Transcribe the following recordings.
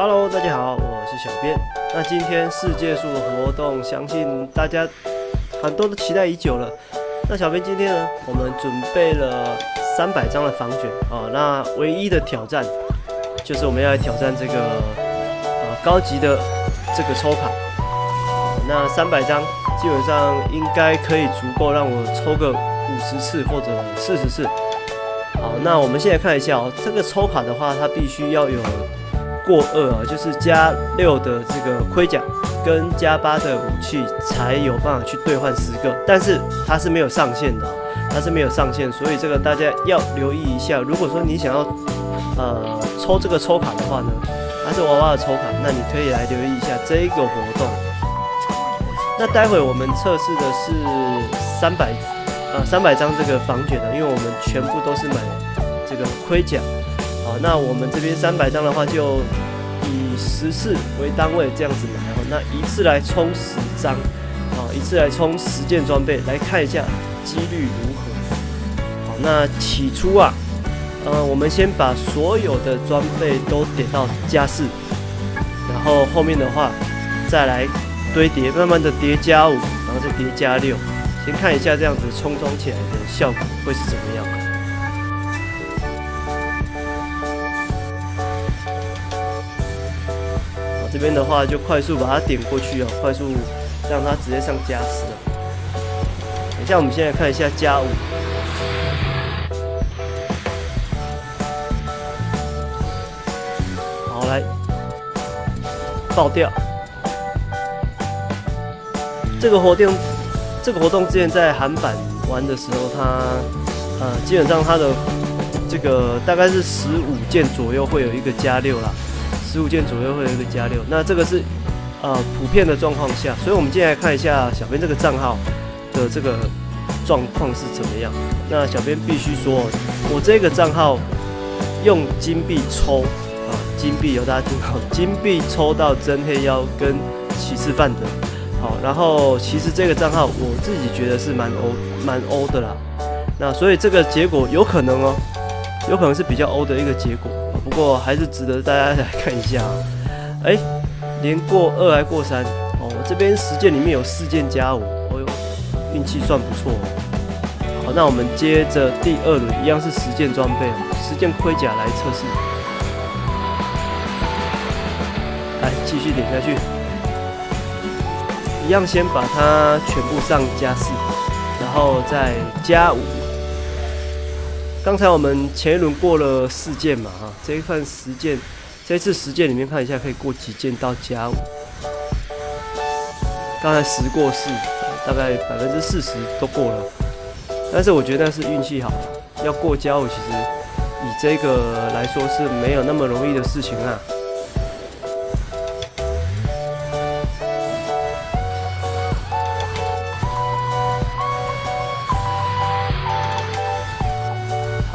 Hello，大家好，我是小编。那今天世界树的活动，相信大家很多都期待已久了。那小编今天呢，我们准备了三百张的房卷啊。那唯一的挑战就是我们要来挑战这个呃高级的这个抽卡。那三百张基本上应该可以足够让我抽个五十次或者四十次。好，那我们现在看一下哦，这个抽卡的话，它必须要有。过二啊，就是加六的这个盔甲跟加八的武器才有办法去兑换十个，但是它是没有上限的，它是没有上限，所以这个大家要留意一下。如果说你想要呃抽这个抽卡的话呢，它是娃娃的抽卡，那你可以来留意一下这个活动。那待会我们测试的是三百呃三百张这个防卷的，因为我们全部都是买这个盔甲。好，那我们这边三百张的话，就以十次为单位这样子买哦。那一次来充十张，啊，一次来充十件装备，来看一下几率如何。好，那起初啊，呃，我们先把所有的装备都点到加四，然后后面的话再来堆叠，慢慢的叠加五，然后再叠加六，先看一下这样子充装起来的效果会是怎么样。这边的话就快速把它点过去哦，快速让它直接上加四了。等下我们现在看一下加五，好来爆掉。这个活动，这个活动之前在韩版玩的时候，它呃基本上它的这个大概是十五件左右会有一个加六啦。十五件左右会有一个加六，那这个是呃普遍的状况下，所以我们接下来看一下小编这个账号的这个状况是怎么样。那小编必须说，我这个账号用金币抽啊，金币有大家听好，金币抽到真黑妖跟骑士范德，好，然后其实这个账号我自己觉得是蛮欧蛮欧的啦。那所以这个结果有可能哦，有可能是比较欧的一个结果。不过还是值得大家来看一下，哎，连过二还过三哦。这边十件里面有四件加五，哦呦，运气算不错。好，那我们接着第二轮一样是十件装备，十件盔甲来测试。来，继续点下去，一样先把它全部上加四，然后再加五。刚才我们前一轮过了四件嘛，哈，这一份十件，这次十件里面看一下可以过几件到加五。刚才十过四，大概百分之四十都过了，但是我觉得那是运气好，要过家务其实以这个来说是没有那么容易的事情啊。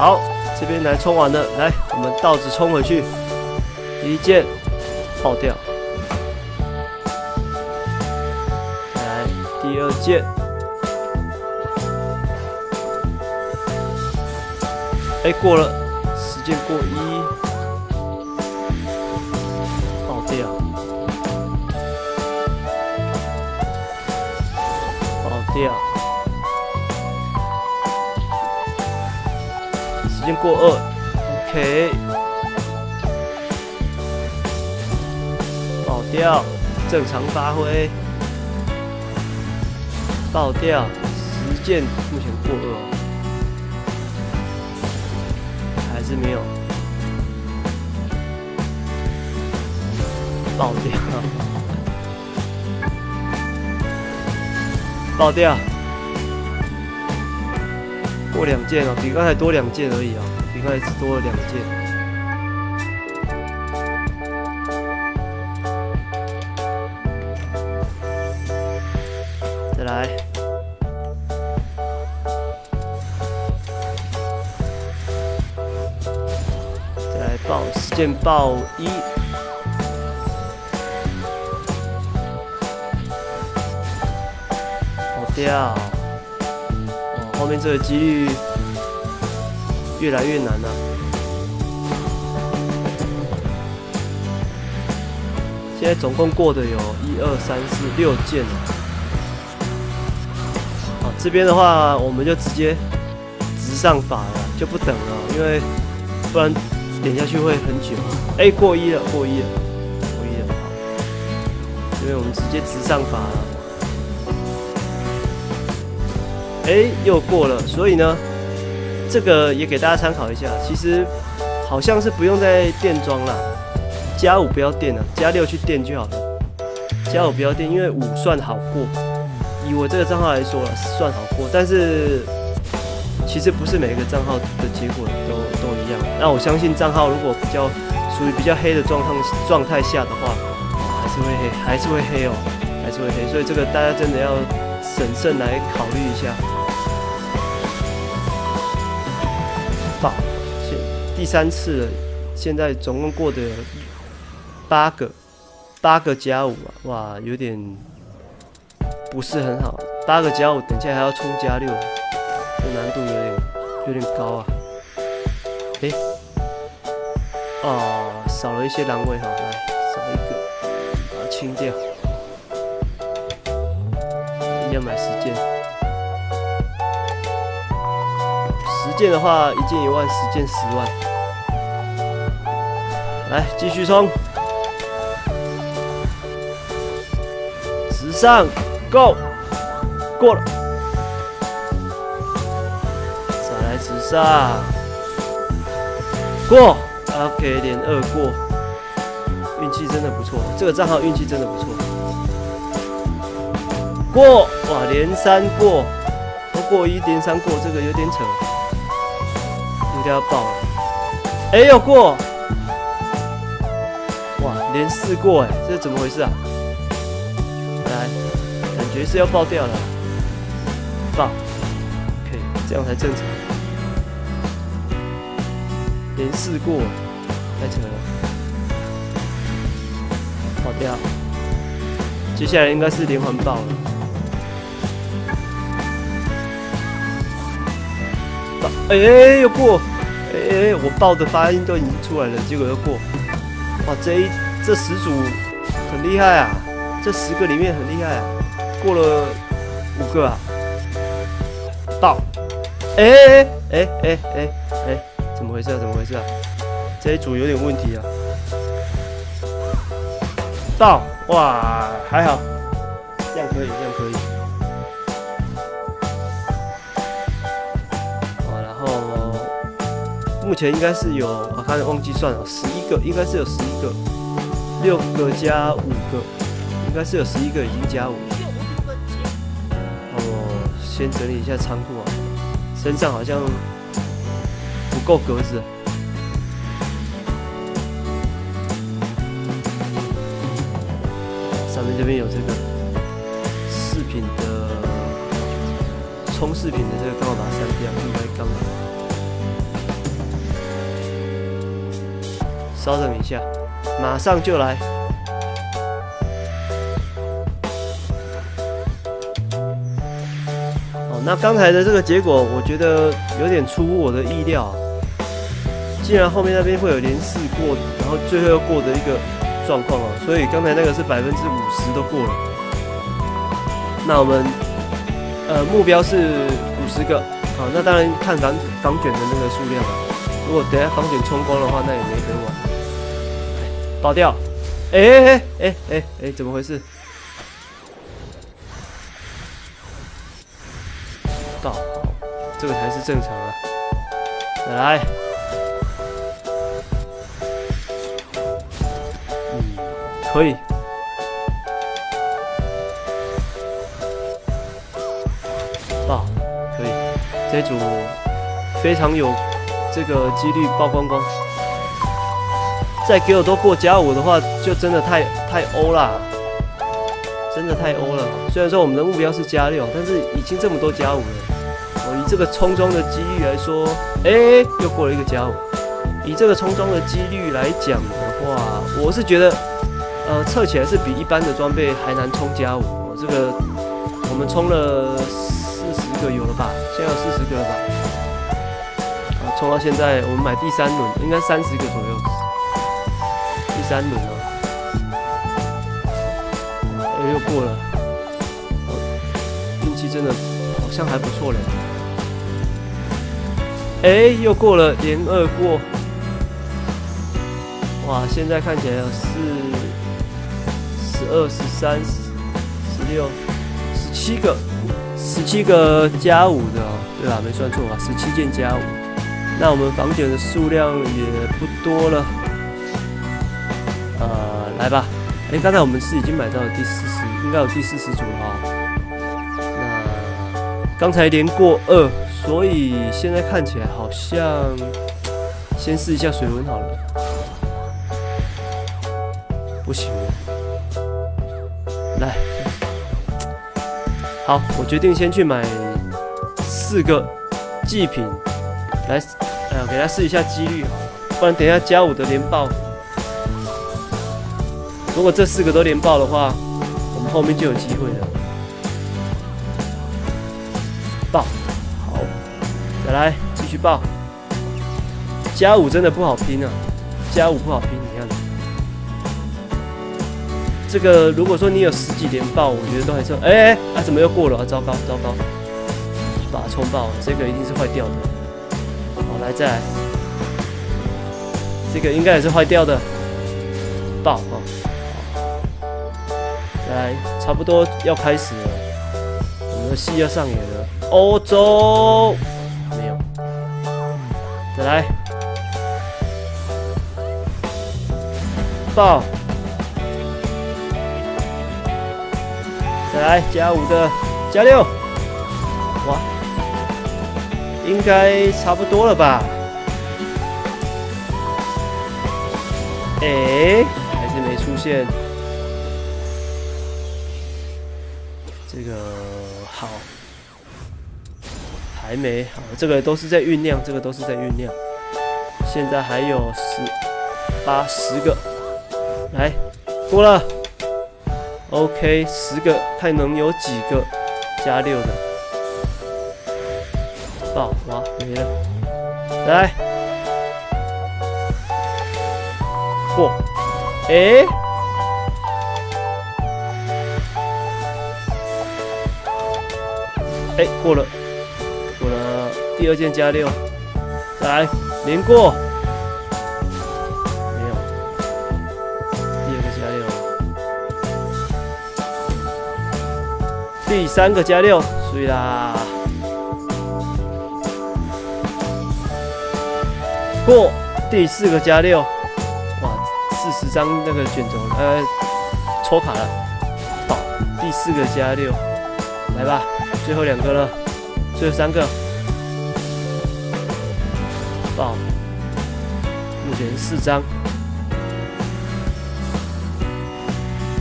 好，这边来冲完了，来，我们倒子冲回去，一件。爆掉，来第二件，哎，过了，时间过一，爆掉，爆掉。时间过二，OK，爆掉，正常发挥，爆掉，时间目前过二，还是没有，爆掉，爆掉。过两件哦，比刚才多两件而已啊，比刚才只多了两件。再来，再来爆十件爆一，好掉。后面这个几率越来越难了。现在总共过的有一二三四六件了。好，这边的话我们就直接直上法了，就不等了，因为不然点下去会很久。哎，过一了，过一了，过一了，好，因为我们直接直上法了。哎，又过了，所以呢，这个也给大家参考一下。其实好像是不用再垫装了。加五不要垫了，加六去垫就好了。加五不要垫，因为五算好过。以我这个账号来说了，算好过。但是其实不是每一个账号的结果都都一样。那我相信账号如果比较属于比较黑的状况状态下的话，还是会黑，还是会黑哦，还是会黑。所以这个大家真的要审慎来考虑一下。好，现第三次了，现在总共过的。八个，八个加五啊，哇，有点不是很好。八个加五，等下还要冲加六，这难度有点有点高啊。诶，哦，少了一些狼位哈，来少一个，把它清掉。要买十件，十件的话，一件一万，十件十万。来，继续冲。直上，Go，过了，再来直上，过，OK，连二过，运气真的不错，这个账号运气真的不错，过，哇，连三过，都过一连三过，这个有点扯，应该要爆了，哎呦过，哇，连四过，哎，这是怎么回事啊？来，感觉是要爆掉了，爆，可以，这样才正常。连四过，太扯了，爆掉。接下来应该是连环爆了，哎哎又过，哎哎我报的发音都已经出来了，结果又过。哇，这一这十组很厉害啊，这十个里面很厉害啊。过了五个啊，到，哎哎哎哎哎哎，怎么回事啊？怎么回事啊？这一组有点问题啊！到，哇，还好，这样可以，这样可以。目前应该是有，我看忘记算了，十一个，应该是有十一个，六个加五个，应该是有十一个已经加五。先整理一下仓库啊，身上好像不够格子。上面这边有这个饰品的充饰品的这个，刚好把它删掉，应该刚好。稍等一下，马上就来。那刚才的这个结果，我觉得有点出乎我的意料。既然后面那边会有连四过，然后最后又过的一个状况啊，所以刚才那个是百分之五十都过了。那我们呃目标是五十个，好，那当然看房房卷的那个数量了。如果等下房卷冲光的话，那也没得玩。爆掉！哎哎哎哎哎，怎么回事？到，这个才是正常啊！再来，嗯，可以，到，可以，这组非常有这个几率爆光光。再给我多过加五的话，就真的太太欧啦！真的太欧了。虽然说我们的目标是加六，但是已经这么多加五了。我以这个冲装的几率来说，哎，又过了一个加五。以这个冲装的几率来讲的话，我是觉得，呃，测起来是比一般的装备还难冲加五。我这个我们冲了四十个有了吧？现在有四十个了吧？啊，冲到现在，我们买第三轮应该三十个左右。三轮哦，哎，又过了，运气真的好像还不错嘞。哎，又过了，连二过。哇，现在看起来是十二、十三、十十六、十七个，十七个加五的，对吧？没算错吧？十七件加五。那我们房卷的数量也不多了。呃，来吧。哎，刚才我们是已经买到了第四十，应该有第四十组了。那刚才连过二。所以现在看起来好像，先试一下水温好了。不行，来，好，我决定先去买四个祭品，来，呃，给他试一下几率，不然等一下加五的连爆。如果这四个都连爆的话，我们后面就有机会了。爆。好，再来，继续爆。加五真的不好拼啊，加五不好拼，你看。这个如果说你有十几连爆，我觉得都还是……哎哎，啊怎么又过了？糟糕糟糕，把它冲爆，这个一定是坏掉的。好，来再来，这个应该也是坏掉的。爆啊！来，差不多要开始了，我们的戏要上演了。欧洲没有。再来，爆！再来加五的，加六，哇，应该差不多了吧？哎，还是没出现。这个好。还没好，这个都是在酝酿，这个都是在酝酿。现在还有十八十个，来过了。OK，十个，看能有几个加六的爆哇没了，来过，哎哎过了。过了第二件加六，来连过，没有。第二个加六，第三个加六，以啦，过。第四个加六，哇，四十张那个卷轴，呃，抽卡了，倒。第四个加六，来吧，最后两个了，最后三个。爆！目前四张。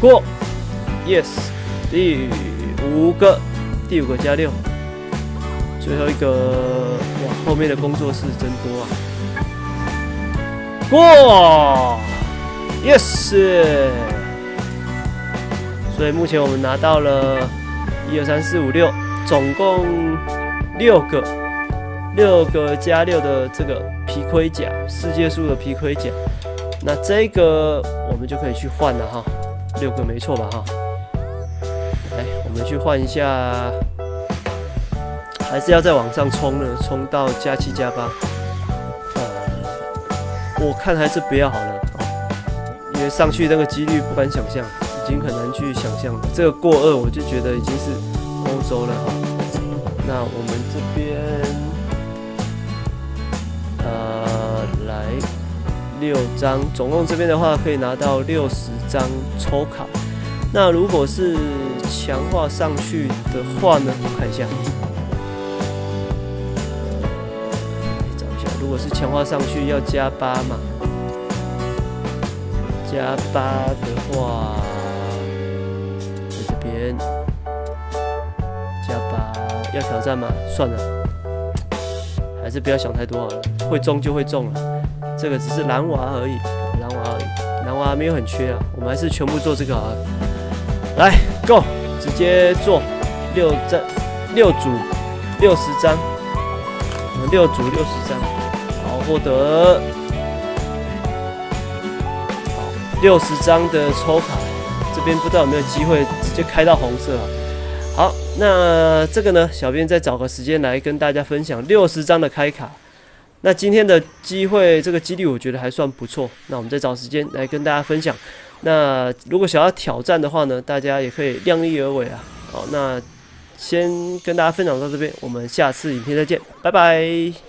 过，yes，第五个，第五个加六，最后一个，哇，后面的工作室真多啊！过，yes，所以目前我们拿到了一二三四五六，总共六个。六个加六的这个皮盔甲，世界树的皮盔甲，那这个我们就可以去换了哈，六个没错吧哈？来，我们去换一下，还是要再往上冲呢，冲到加七加八。呃，我看还是不要好了，因为上去那个几率不敢想象，已经很难去想象了。这个过二我就觉得已经是欧洲了哈。那我们这边。呃，来六张，总共这边的话可以拿到六十张抽卡。那如果是强化上去的话呢？我看一下，找一下。如果是强化上去要加八嘛？加八的话，要挑战吗？算了，还是不要想太多好了。会中就会中了。这个只是蓝娃而已，蓝娃而已，蓝娃没有很缺啊，我们还是全部做这个好了。来，Go，直接做六张，六组六十张，六组六十张，好，获得六十张的抽卡，这边不知道有没有机会直接开到红色啊？好，那这个呢，小编再找个时间来跟大家分享六十张的开卡。那今天的机会，这个几率我觉得还算不错。那我们再找时间来跟大家分享。那如果想要挑战的话呢，大家也可以量力而为啊。好，那先跟大家分享到这边，我们下次影片再见，拜拜。